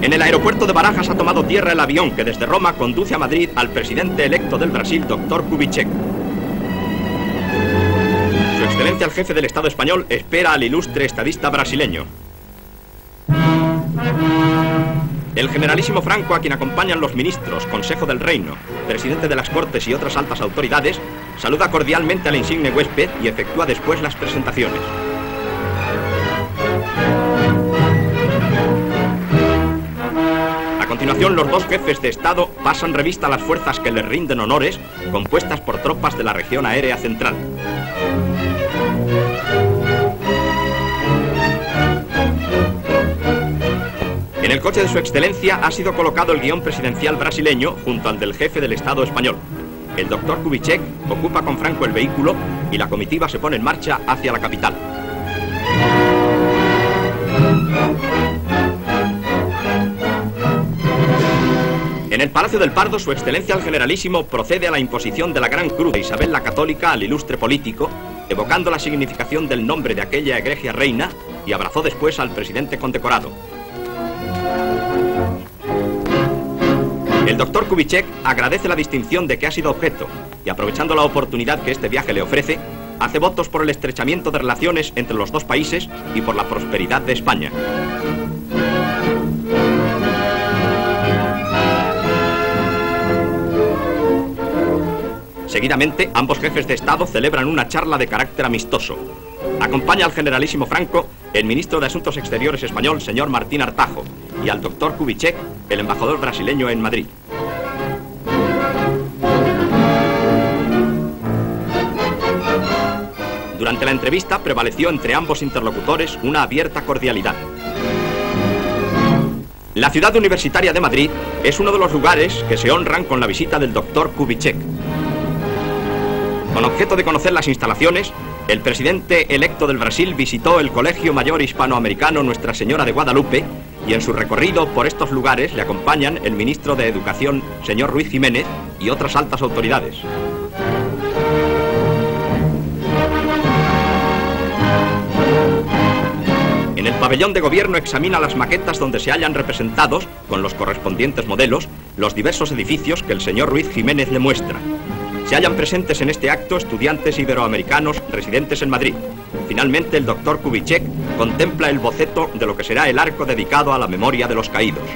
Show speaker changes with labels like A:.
A: En el aeropuerto de Barajas ha tomado tierra el avión que desde Roma conduce a Madrid al presidente electo del Brasil, doctor Kubitschek. Su excelencia el jefe del Estado español espera al ilustre estadista brasileño. El generalísimo Franco, a quien acompañan los ministros, Consejo del Reino, presidente de las Cortes y otras altas autoridades, saluda cordialmente al insigne huésped y efectúa después las presentaciones. Continuación, los dos jefes de Estado pasan revista a las fuerzas que les rinden honores, compuestas por tropas de la región aérea central. En el coche de su excelencia ha sido colocado el guion presidencial brasileño junto al del jefe del Estado español. El doctor Kubitschek ocupa con Franco el vehículo y la comitiva se pone en marcha hacia la capital. En el Palacio del Pardo, su excelencia el generalísimo procede a la imposición de la Gran Cruz de Isabel la Católica al ilustre político, evocando la significación del nombre de aquella egregia reina y abrazó después al presidente condecorado. El doctor Kubitschek agradece la distinción de que ha sido objeto y aprovechando la oportunidad que este viaje le ofrece, hace votos por el estrechamiento de relaciones entre los dos países y por la prosperidad de España. Seguidamente, ambos jefes de Estado celebran una charla de carácter amistoso. Acompaña al generalísimo Franco el ministro de Asuntos Exteriores español, señor Martín Artajo, y al doctor Kubitschek, el embajador brasileño en Madrid. Durante la entrevista prevaleció entre ambos interlocutores una abierta cordialidad. La ciudad universitaria de Madrid es uno de los lugares que se honran con la visita del doctor Kubitschek. Con objeto de conocer las instalaciones, el presidente electo del Brasil visitó el Colegio Mayor Hispanoamericano Nuestra Señora de Guadalupe y en su recorrido por estos lugares le acompañan el ministro de Educación, señor Ruiz Jiménez, y otras altas autoridades. En el pabellón de gobierno examina las maquetas donde se hallan representados, con los correspondientes modelos, los diversos edificios que el señor Ruiz Jiménez le muestra. Se hallan presentes en este acto estudiantes iberoamericanos residentes en Madrid. Finalmente, el doctor Kubitschek contempla el boceto de lo que será el arco dedicado a la memoria de los caídos.